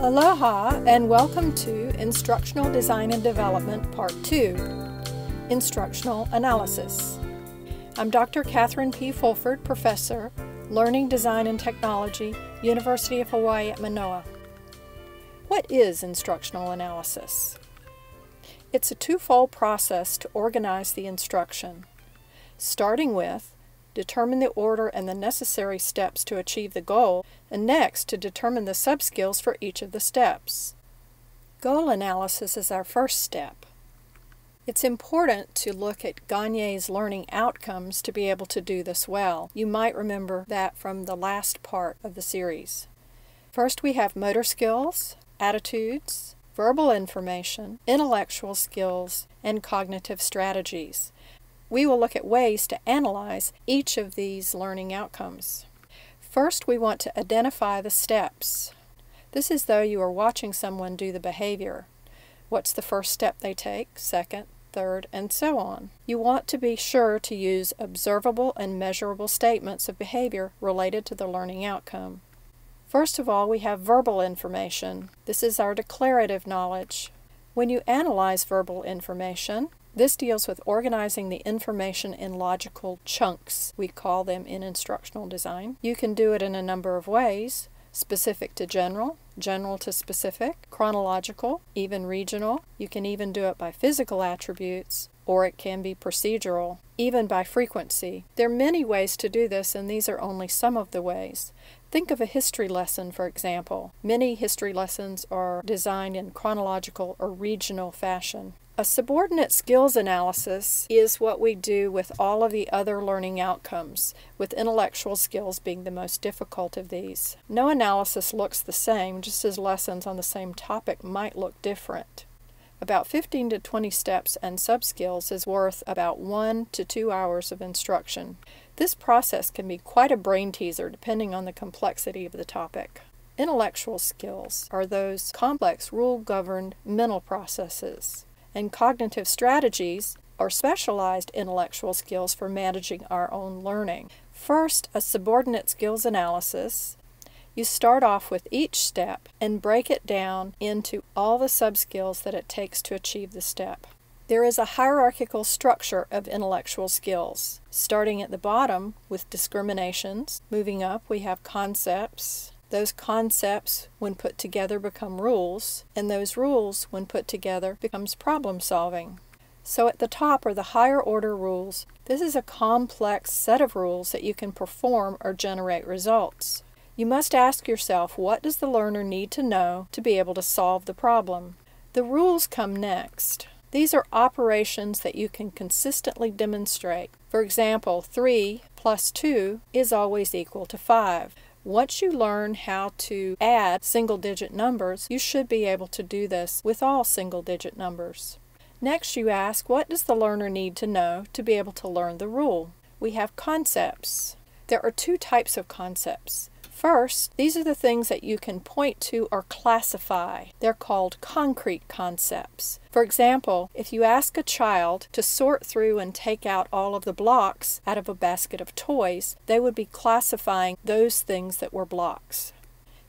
Aloha and welcome to Instructional Design and Development Part 2 Instructional Analysis. I'm Dr. Catherine P. Fulford, Professor, Learning Design and Technology, University of Hawaii at Manoa. What is instructional analysis? It's a twofold process to organize the instruction, starting with determine the order and the necessary steps to achieve the goal, and next to determine the subskills for each of the steps. Goal analysis is our first step. It's important to look at Gagne's learning outcomes to be able to do this well. You might remember that from the last part of the series. First, we have motor skills, attitudes, verbal information, intellectual skills, and cognitive strategies we will look at ways to analyze each of these learning outcomes. First, we want to identify the steps. This is though you are watching someone do the behavior. What's the first step they take, second, third, and so on. You want to be sure to use observable and measurable statements of behavior related to the learning outcome. First of all, we have verbal information. This is our declarative knowledge. When you analyze verbal information, this deals with organizing the information in logical chunks. We call them in instructional design. You can do it in a number of ways specific to general, general to specific, chronological, even regional. You can even do it by physical attributes, or it can be procedural, even by frequency. There are many ways to do this, and these are only some of the ways. Think of a history lesson, for example. Many history lessons are designed in chronological or regional fashion. A subordinate skills analysis is what we do with all of the other learning outcomes, with intellectual skills being the most difficult of these. No analysis looks the same, just as lessons on the same topic might look different. About 15 to 20 steps and subskills is worth about 1 to 2 hours of instruction. This process can be quite a brain teaser depending on the complexity of the topic. Intellectual skills are those complex rule governed mental processes and cognitive strategies are specialized intellectual skills for managing our own learning. First, a subordinate skills analysis. You start off with each step and break it down into all the subskills that it takes to achieve the step. There is a hierarchical structure of intellectual skills. Starting at the bottom with discriminations, moving up, we have concepts, those concepts, when put together, become rules, and those rules, when put together, becomes problem solving. So at the top are the higher order rules. This is a complex set of rules that you can perform or generate results. You must ask yourself what does the learner need to know to be able to solve the problem? The rules come next. These are operations that you can consistently demonstrate. For example, 3 plus 2 is always equal to 5. Once you learn how to add single digit numbers, you should be able to do this with all single digit numbers. Next, you ask, what does the learner need to know to be able to learn the rule? We have concepts. There are two types of concepts. First, these are the things that you can point to or classify. They're called concrete concepts. For example, if you ask a child to sort through and take out all of the blocks out of a basket of toys, they would be classifying those things that were blocks.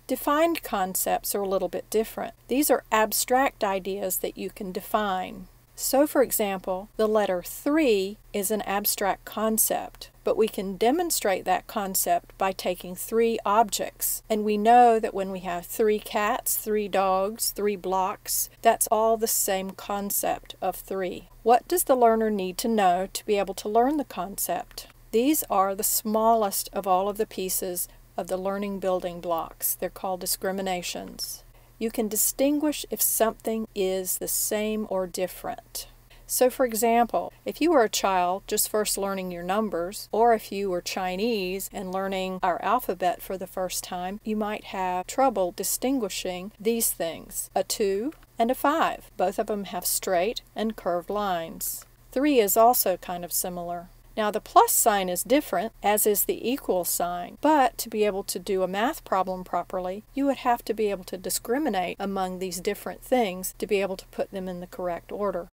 Defined concepts are a little bit different. These are abstract ideas that you can define. So, for example, the letter 3 is an abstract concept, but we can demonstrate that concept by taking three objects. And we know that when we have three cats, three dogs, three blocks, that's all the same concept of 3. What does the learner need to know to be able to learn the concept? These are the smallest of all of the pieces of the learning building blocks. They're called discriminations. You can distinguish if something is the same or different. So, for example, if you were a child just first learning your numbers, or if you were Chinese and learning our alphabet for the first time, you might have trouble distinguishing these things a 2 and a 5. Both of them have straight and curved lines. 3 is also kind of similar. Now the plus sign is different, as is the equal sign, but to be able to do a math problem properly, you would have to be able to discriminate among these different things to be able to put them in the correct order.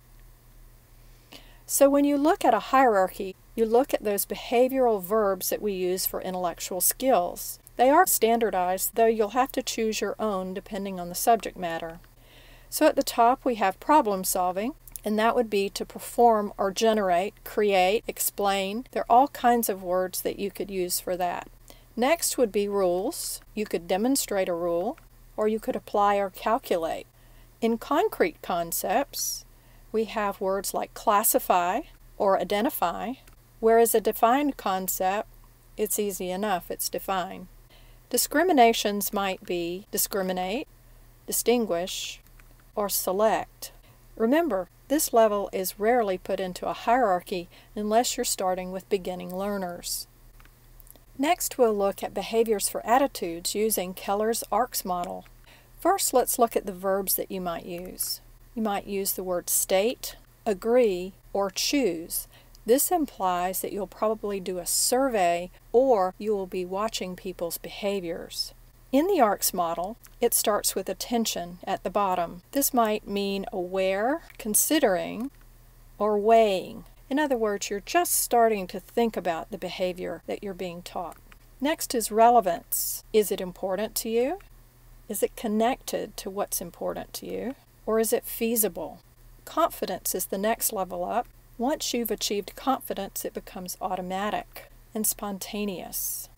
So when you look at a hierarchy, you look at those behavioral verbs that we use for intellectual skills. They are standardized, though you'll have to choose your own depending on the subject matter. So at the top we have problem solving, and that would be to perform or generate, create, explain. There are all kinds of words that you could use for that. Next would be rules. You could demonstrate a rule, or you could apply or calculate. In concrete concepts, we have words like classify or identify, whereas a defined concept, it's easy enough, it's defined. Discriminations might be discriminate, distinguish, or select. Remember, this level is rarely put into a hierarchy unless you're starting with beginning learners. Next, we'll look at behaviors for attitudes using Keller's ARCS model. First, let's look at the verbs that you might use. You might use the word state, agree, or choose. This implies that you'll probably do a survey or you will be watching people's behaviors. In the ARCS model, it starts with attention at the bottom. This might mean aware, considering, or weighing. In other words, you're just starting to think about the behavior that you're being taught. Next is relevance. Is it important to you? Is it connected to what's important to you? Or is it feasible? Confidence is the next level up. Once you've achieved confidence, it becomes automatic and spontaneous.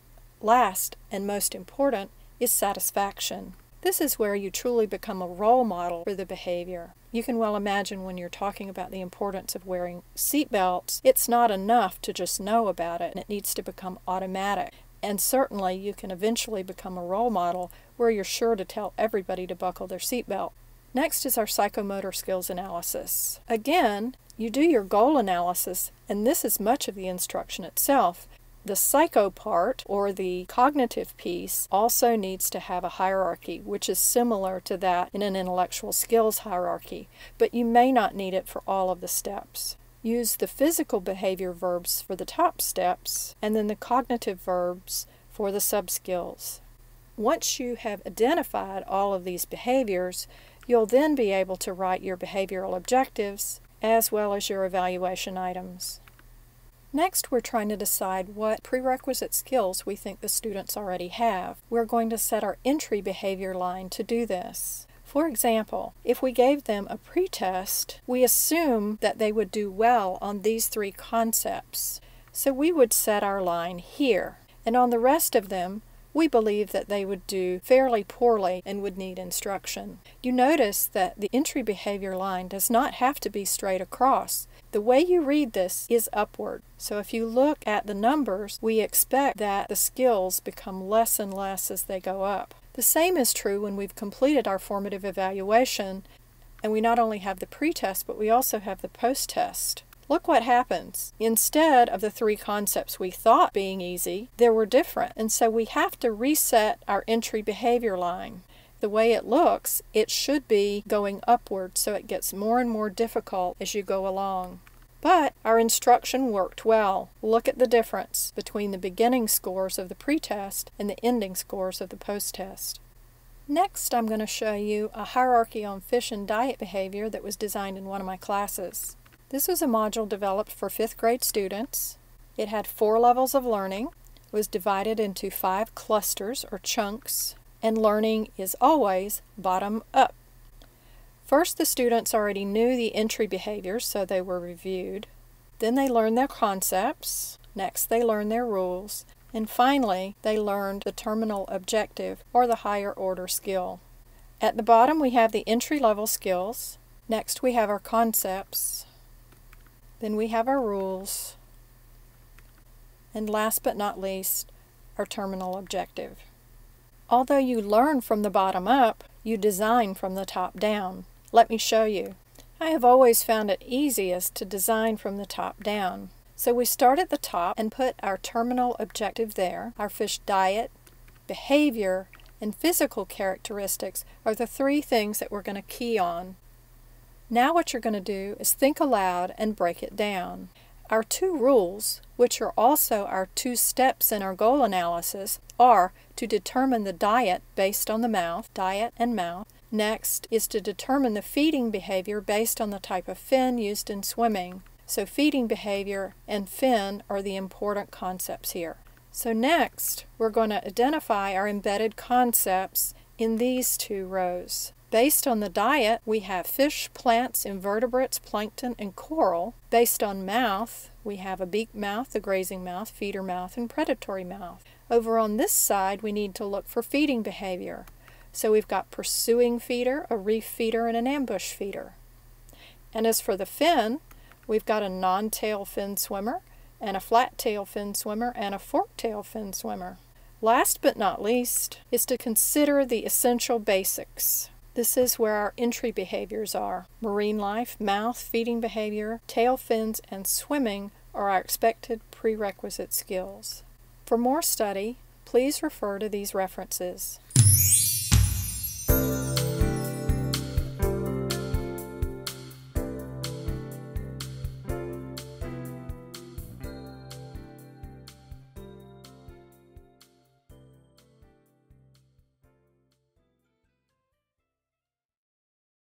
Last and most important is satisfaction. This is where you truly become a role model for the behavior. You can well imagine when you're talking about the importance of wearing seatbelts, it's not enough to just know about it, it needs to become automatic. And certainly you can eventually become a role model where you're sure to tell everybody to buckle their seatbelt. Next is our psychomotor skills analysis. Again, you do your goal analysis, and this is much of the instruction itself. The psycho part, or the cognitive piece, also needs to have a hierarchy, which is similar to that in an intellectual skills hierarchy, but you may not need it for all of the steps. Use the physical behavior verbs for the top steps, and then the cognitive verbs for the sub-skills. Once you have identified all of these behaviors, you'll then be able to write your behavioral objectives as well as your evaluation items. Next, we're trying to decide what prerequisite skills we think the students already have. We're going to set our entry behavior line to do this. For example, if we gave them a pretest, we assume that they would do well on these three concepts. So we would set our line here. And on the rest of them, we believe that they would do fairly poorly and would need instruction. You notice that the entry behavior line does not have to be straight across. The way you read this is upward. So if you look at the numbers, we expect that the skills become less and less as they go up. The same is true when we've completed our formative evaluation and we not only have the pretest, but we also have the post-test. Look what happens. Instead of the three concepts we thought being easy, there were different. And so we have to reset our entry behavior line. The way it looks, it should be going upward, so it gets more and more difficult as you go along. But our instruction worked well. Look at the difference between the beginning scores of the pretest and the ending scores of the post-test. Next, I'm going to show you a hierarchy on fish and diet behavior that was designed in one of my classes. This was a module developed for fifth grade students. It had four levels of learning, was divided into five clusters or chunks, and learning is always bottom up. First, the students already knew the entry behaviors, so they were reviewed. Then they learned their concepts. Next, they learned their rules. And finally, they learned the terminal objective or the higher order skill. At the bottom, we have the entry level skills. Next, we have our concepts. Then we have our rules. And last but not least, our terminal objective. Although you learn from the bottom up, you design from the top down. Let me show you. I have always found it easiest to design from the top down. So we start at the top and put our terminal objective there. Our fish diet, behavior, and physical characteristics are the three things that we're going to key on now what you're going to do is think aloud and break it down. Our two rules, which are also our two steps in our goal analysis, are to determine the diet based on the mouth, diet and mouth. Next is to determine the feeding behavior based on the type of fin used in swimming. So feeding behavior and fin are the important concepts here. So next, we're going to identify our embedded concepts in these two rows. Based on the diet, we have fish, plants, invertebrates, plankton, and coral. Based on mouth, we have a beak mouth, a grazing mouth, feeder mouth, and predatory mouth. Over on this side, we need to look for feeding behavior. So we've got pursuing feeder, a reef feeder, and an ambush feeder. And as for the fin, we've got a non-tail fin swimmer, and a flat tail fin swimmer, and a fork tail fin swimmer. Last but not least is to consider the essential basics. This is where our entry behaviors are. Marine life, mouth, feeding behavior, tail fins, and swimming are our expected prerequisite skills. For more study, please refer to these references.